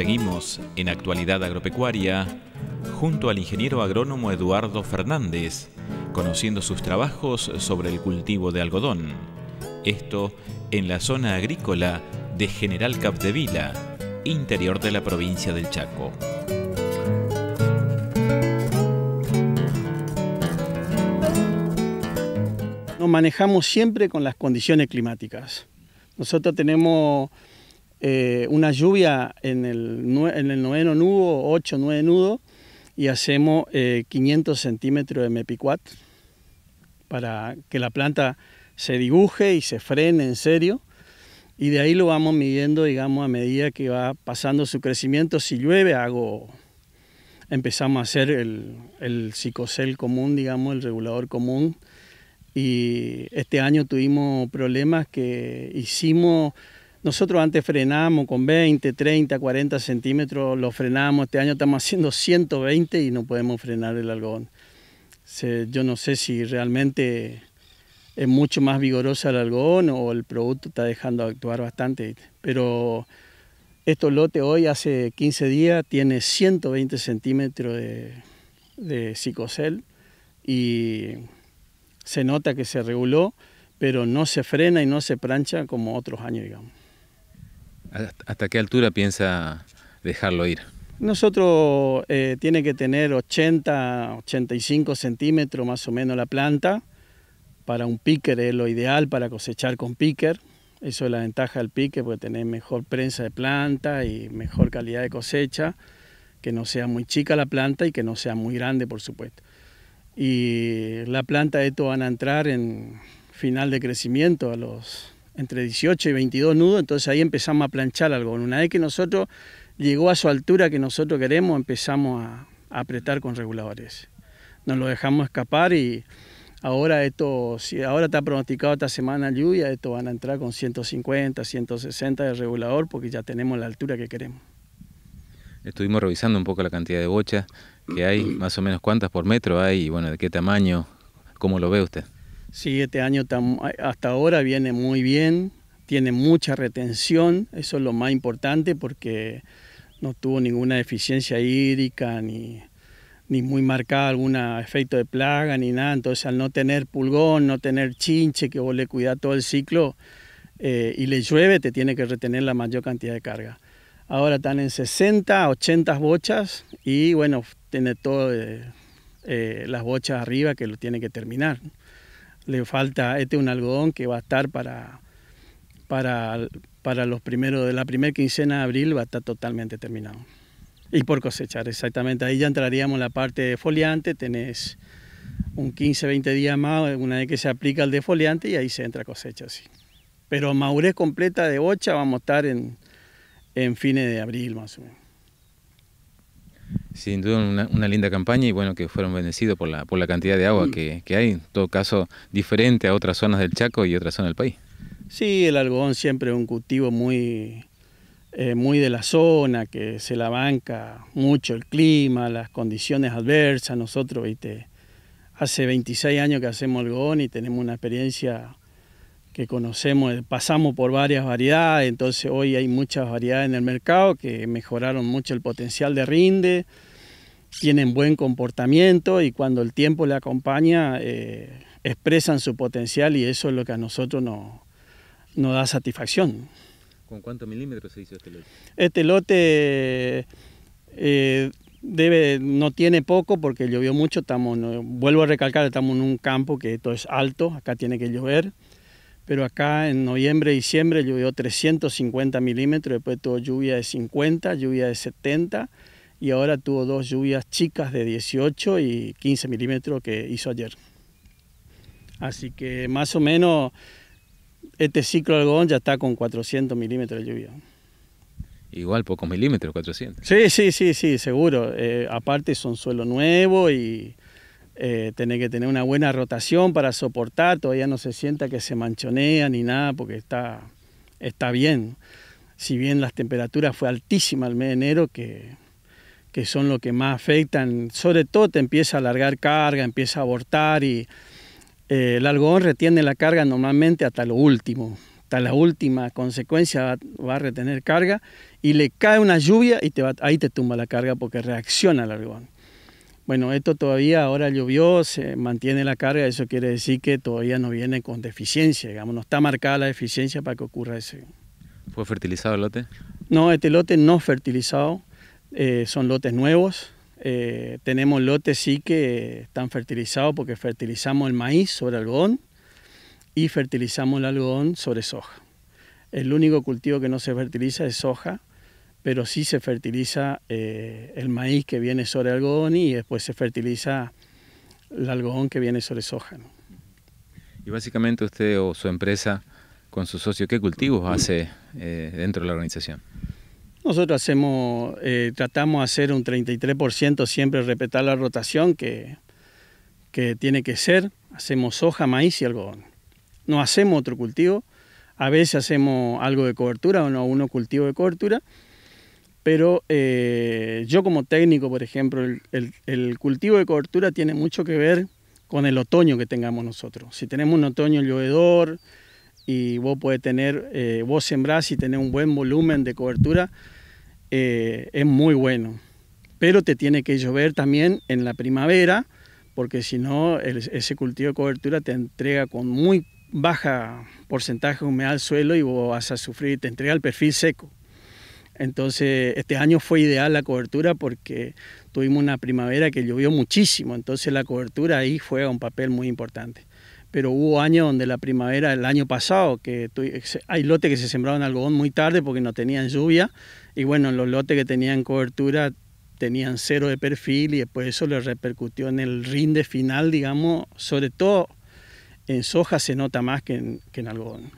Seguimos en Actualidad Agropecuaria junto al ingeniero agrónomo Eduardo Fernández, conociendo sus trabajos sobre el cultivo de algodón. Esto en la zona agrícola de General Capdevila, interior de la provincia del Chaco. Nos manejamos siempre con las condiciones climáticas. Nosotros tenemos eh, una lluvia en el, en el noveno nudo, 8, 9 nudos, y hacemos 500 eh, centímetros de mepicuat para que la planta se dibuje y se frene en serio. Y de ahí lo vamos midiendo, digamos, a medida que va pasando su crecimiento. Si llueve, hago, empezamos a hacer el, el psicocel común, digamos, el regulador común. Y este año tuvimos problemas que hicimos nosotros antes frenábamos con 20, 30, 40 centímetros, lo frenábamos, este año estamos haciendo 120 y no podemos frenar el algodón. yo no sé si realmente es mucho más vigoroso el algodón o el producto está dejando actuar bastante, pero estos lote hoy hace 15 días tiene 120 centímetros de, de psicocel y se nota que se reguló, pero no se frena y no se plancha como otros años, digamos. ¿Hasta qué altura piensa dejarlo ir? Nosotros eh, tiene que tener 80, 85 centímetros más o menos la planta. Para un picker es lo ideal para cosechar con picker. Eso es la ventaja del picker, porque tener mejor prensa de planta y mejor calidad de cosecha, que no sea muy chica la planta y que no sea muy grande, por supuesto. Y la planta de esto van a entrar en final de crecimiento a los entre 18 y 22 nudos, entonces ahí empezamos a planchar algo. Una vez que nosotros llegó a su altura que nosotros queremos, empezamos a, apretar con reguladores. Nos lo dejamos escapar y ahora esto, si ahora está pronosticado esta semana lluvia, esto van a entrar con 150, 160 de regulador porque ya tenemos la altura que queremos. Estuvimos revisando un poco la cantidad de bochas que hay, más o menos cuántas por metro hay y bueno, de qué tamaño, cómo lo ve usted. Sí, este año hasta ahora viene muy bien, tiene mucha retención, eso es lo más importante porque no tuvo ninguna deficiencia hídrica ni, muy marcada algún efecto de plaga ni nada, entonces al no tener pulgón, no tener chinche, que vos le cuidás todo el ciclo eh, y le llueve, te tiene que retener la mayor cantidad de carga. Ahora están en 60, 80 bochas y bueno, tiene todas eh, eh, las bochas arriba que lo tiene que terminar le falta, este un algodón que va a estar para, para, para los primeros de la primera quincena de abril, va a estar totalmente terminado. Y por cosechar, exactamente. Ahí ya entraríamos en la parte de foliante, tenés un 15, 20 días más, una vez que se aplica el defoliante y ahí se entra cosecha. Pero madurez completa de bocha vamos a estar en, en fines de abril más o menos. Sin duda una, linda campaña y bueno que fueron bendecidos por la, por la cantidad de agua mm. que, hay, en todo caso diferente a otras zonas del Chaco y otras zonas del país. Sí, el algodón siempre es un cultivo muy, eh, muy de la zona, que se la banca mucho el clima, las condiciones adversas. Nosotros, viste, hace 26 años que hacemos algodón y tenemos una experiencia que conocemos, pasamos por varias variedades, entonces hoy hay muchas variedades en el mercado que mejoraron mucho el potencial de rinde, tienen buen comportamiento y cuando el tiempo le acompaña eh, expresan su potencial y eso es lo que a nosotros nos, da satisfacción. ¿Con cuántos milímetros se hizo este lote? Este lote eh, debe, no tiene poco porque llovió mucho, estamos, vuelvo a recalcar, estamos en un campo que esto es alto, acá tiene que llover pero acá en noviembre, diciembre llovió 350 milímetros, después tuvo lluvia de 50, lluvia de 70 y ahora tuvo dos lluvias chicas de 18 y 15 milímetros que hizo ayer. Así que más o menos este ciclo de algodón ya está con 400 milímetros de lluvia. Igual pocos milímetros, 400. Sí, sí, sí, sí, seguro. Eh, aparte son suelo nuevo y eh, tener que tener una buena rotación para soportar, todavía no se sienta que se manchonea ni nada porque está, está bien. Si bien las temperaturas fue altísima el mes de enero, que, que son lo que más afectan, sobre todo te empieza a alargar carga, empieza a abortar y eh, el algodón retiene la carga normalmente hasta lo último. hasta la última consecuencia va, a retener carga y le cae una lluvia y te va, ahí te tumba la carga porque reacciona el algodón. Bueno, esto todavía ahora llovió, se mantiene la carga, eso quiere decir que todavía no viene con deficiencia, digamos, no está marcada la deficiencia para que ocurra eso. ¿Fue fertilizado el lote? No, este lote no fertilizado, eh, son lotes nuevos. Eh, tenemos lotes sí que están fertilizados porque fertilizamos el maíz sobre algodón y fertilizamos el algodón sobre soja. El único cultivo que no se fertiliza es soja, pero sí se fertiliza eh, el maíz que viene sobre algodón y después se fertiliza el algodón que viene sobre soja. Y básicamente usted o su empresa con su socio, ¿qué cultivos hace dentro de la organización? Nosotros hacemos, eh, tratamos de hacer un 33%, siempre respetar la rotación que, tiene que ser. Hacemos soja, maíz y algodón. No hacemos otro cultivo. A veces hacemos algo de cobertura o no uno cultivo de cobertura. Pero eh, yo como técnico, por ejemplo, el, cultivo de cobertura tiene mucho que ver con el otoño que tengamos nosotros. Si tenemos un otoño llovedor, y vos puedes tener, eh, vos sembrás y tener un buen volumen de cobertura, eh, es muy bueno. Pero te tiene que llover también en la primavera, porque si no, ese cultivo de cobertura te entrega con muy baja porcentaje de humedad al suelo y vos vas a sufrir, te entrega el perfil seco. Entonces, este año fue ideal la cobertura porque tuvimos una primavera que llovió muchísimo, entonces la cobertura ahí juega un papel muy importante pero hubo años donde la primavera, el año pasado, que hay lotes que se sembraron algodón muy tarde porque no tenían lluvia, y bueno, los lotes que tenían cobertura tenían cero de perfil y después eso le repercutió en el rinde final, digamos, sobre todo en soja se nota más que en, que en algodón.